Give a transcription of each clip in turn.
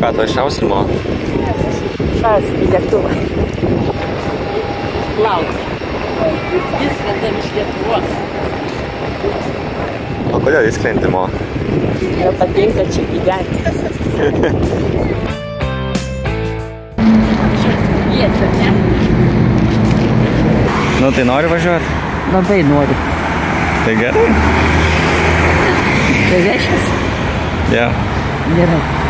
Ką to išausimo? Šas į lėktuvą. Lauk. Jis skrendam iš Lietuvos. O kodėl jis skrendimo? Jo patinka čia gyventi. Vieta, ne? Nu tai nori važiuoti? Labai noriu. Tai gerai. Tai vešęs? Ja. Gerai.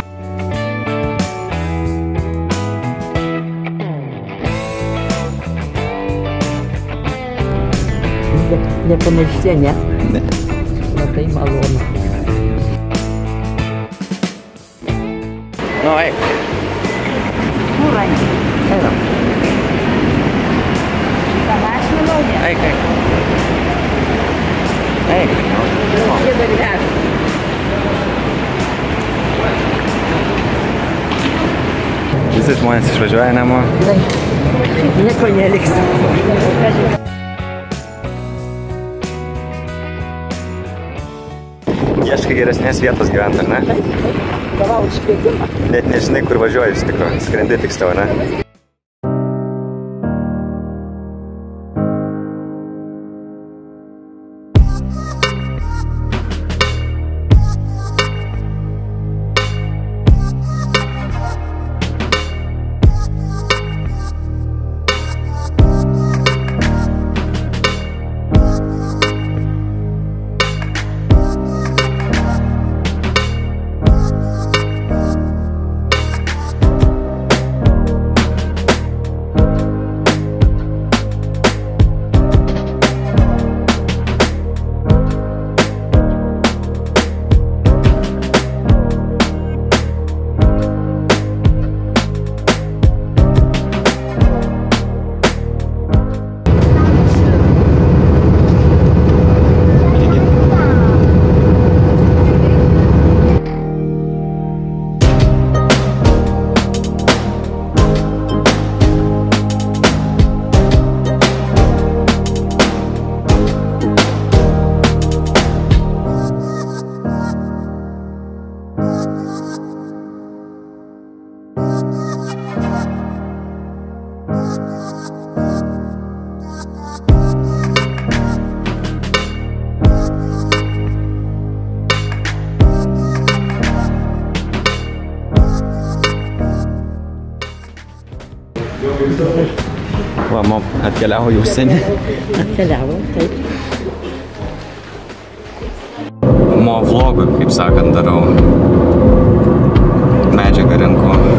Nepamiršti, ne? Ne. Labai malonu. Nu, eik. Kur eini? Einam. Šitą mašiną naują? Eik, eik. Eik. Čia dar vežas. Visi žmonės išvažiuoja namo. Taip. Nieko neliks. Ieškai geresnės vietos gyventi, ar ne? Gavau iškvietimą. Net nežinai, kur važiuoji iš tikrųjų. Skrendi tiksliau, ne? vraiment à quelle heure il Atkeliavom, taip. Mo vlogų, kaip sakant, darau. Medžiagą renku.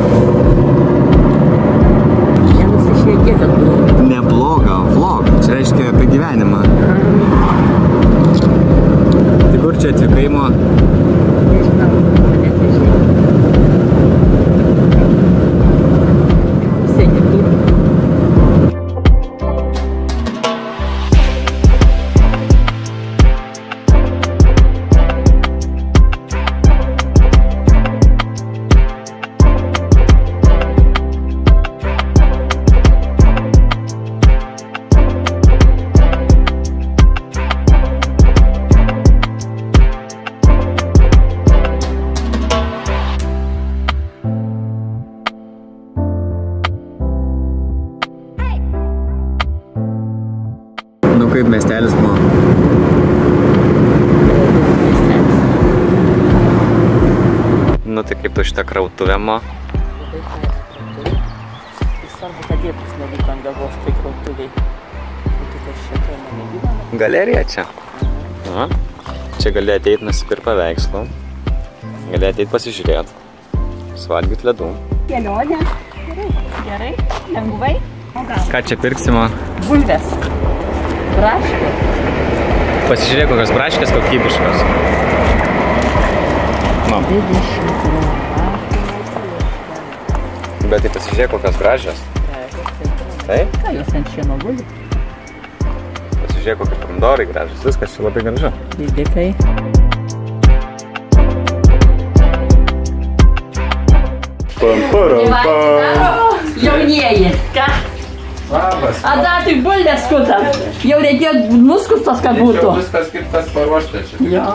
Nu kaip miestelis buvo. Nu tai kaip tu šitą krautuvę, mo? Svarbu, kad dėtus neliko ant galvos tai krautuviai. Galerija čia. Aha. Čia gali ateiti nusipirkti paveikslų. Gali ateiti pasižiūrėti. Svalgyti ledų. Kelionė. Gerai. Gerai. Lengvai. O gal? Ką čia pirksimo? Bulvės. Braškė. Pasižiūrėk, kokios braškės kokybiškos. Nu, 20 eurų. bet tai pasižiūrėk, kokios gražios. Taip? Ką jos ant šieno guli? Pasižiūrėk, kokie pomidorai gražus. Viskas čia labai gražu. Didikai. Pam, param, pam. Labas. A dar tik bulvės skutam. Jau reikėjo nuskustos, kad būtų. Viskas kaip tas paruošta čia. Jo.